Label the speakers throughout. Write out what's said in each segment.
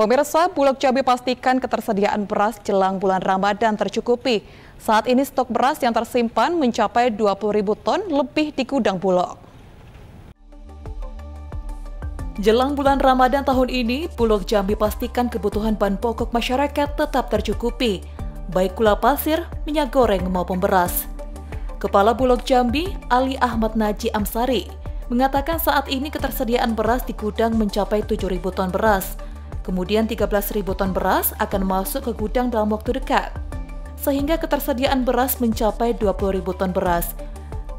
Speaker 1: Pemirsa, Bulog Jambi pastikan ketersediaan beras jelang bulan Ramadan tercukupi. Saat ini stok beras yang tersimpan mencapai 20 ribu ton lebih di gudang Bulog. Jelang bulan Ramadan tahun ini, Bulog Jambi pastikan kebutuhan bahan pokok masyarakat tetap tercukupi, baik gula pasir, minyak goreng maupun beras. Kepala Bulog Jambi, Ali Ahmad Naji Amsari, mengatakan saat ini ketersediaan beras di gudang mencapai 7.000 ton beras, Kemudian 13.000 ton beras akan masuk ke gudang dalam waktu dekat, sehingga ketersediaan beras mencapai 20.000 ton beras.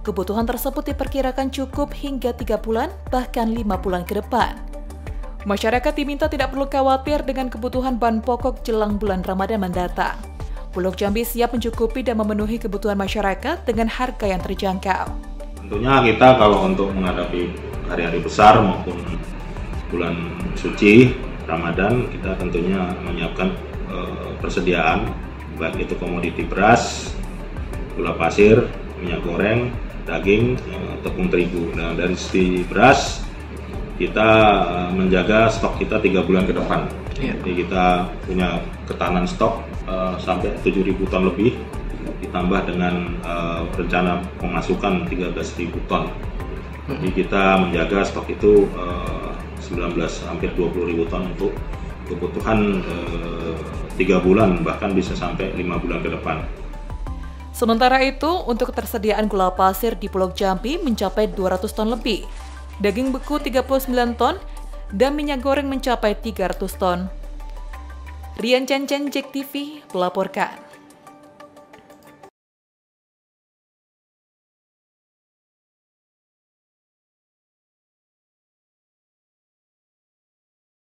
Speaker 1: Kebutuhan tersebut diperkirakan cukup hingga 3 bulan, bahkan 5 bulan ke depan. Masyarakat diminta tidak perlu khawatir dengan kebutuhan bahan pokok jelang bulan Ramadan mendatang. Bulog Jambi siap mencukupi dan memenuhi kebutuhan masyarakat dengan harga yang terjangkau.
Speaker 2: Tentunya kita kalau untuk menghadapi hari-hari besar maupun bulan suci Ramadan kita tentunya menyiapkan uh, persediaan baik itu komoditi beras, gula pasir, minyak goreng, daging, uh, tepung terigu. Nah dari sisi beras kita uh, menjaga stok kita tiga bulan ke depan. Yeah. Jadi kita punya ketahanan stok uh, sampai 7.000 ton lebih ditambah dengan uh, rencana pemasukan 13.000 ton. Jadi kita menjaga stok itu uh, 19 hampir 20 ribu ton untuk kebutuhan eh, tiga eh, bulan bahkan bisa sampai lima bulan ke depan.
Speaker 1: Sementara itu, untuk ketersediaan gula pasir di Pulau Jambi mencapai 200 ton lebih, daging beku 39 ton, dan minyak goreng mencapai 300 ton. Rian Chen Chen, Jack TV, melaporkan.